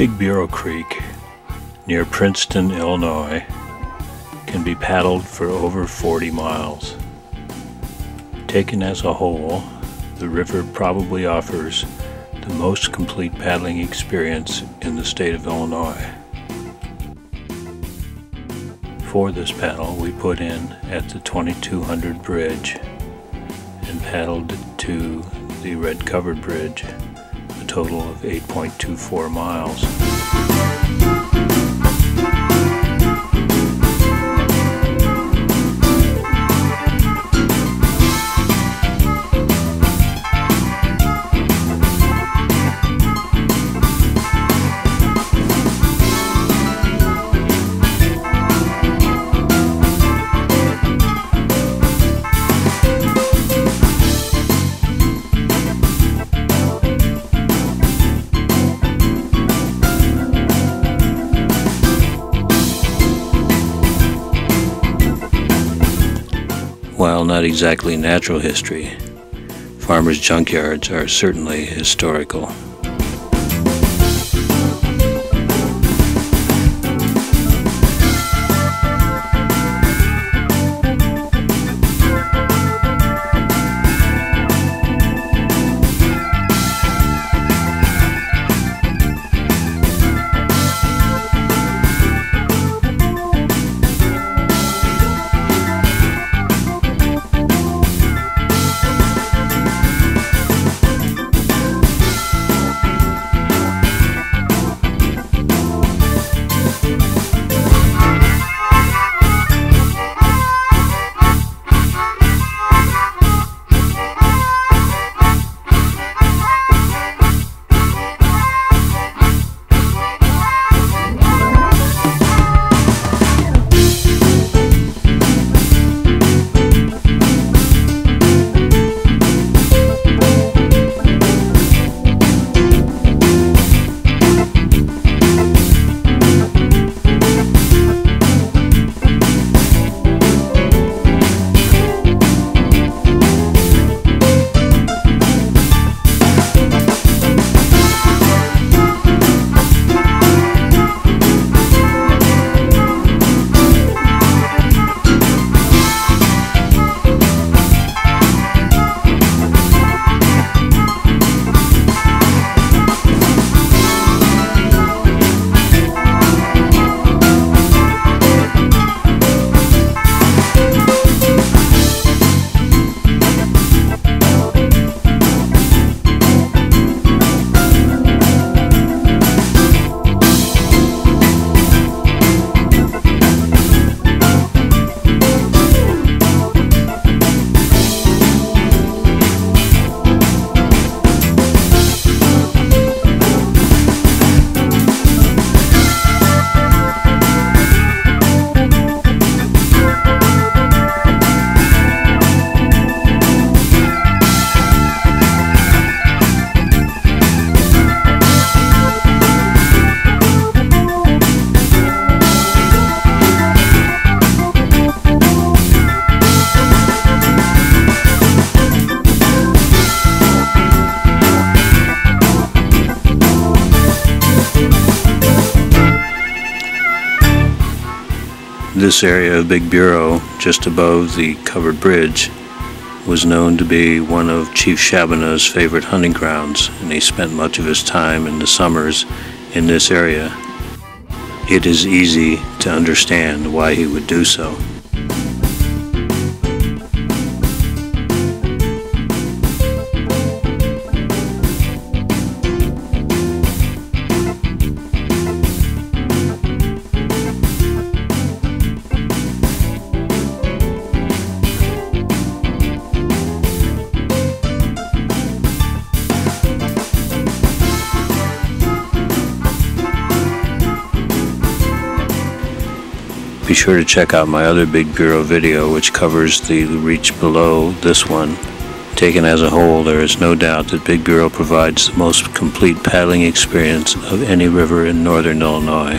Big Bureau Creek near Princeton, Illinois can be paddled for over 40 miles. Taken as a whole, the river probably offers the most complete paddling experience in the state of Illinois. For this paddle, we put in at the 2200 bridge and paddled to the red covered bridge, total of 8.24 miles. While not exactly natural history, farmers' junkyards are certainly historical. This area of Big Bureau, just above the covered bridge, was known to be one of Chief Shabbona's favorite hunting grounds, and he spent much of his time in the summers in this area. It is easy to understand why he would do so. Be sure to check out my other Big Bureau video which covers the reach below this one. Taken as a whole, there is no doubt that Big Bureau provides the most complete paddling experience of any river in northern Illinois.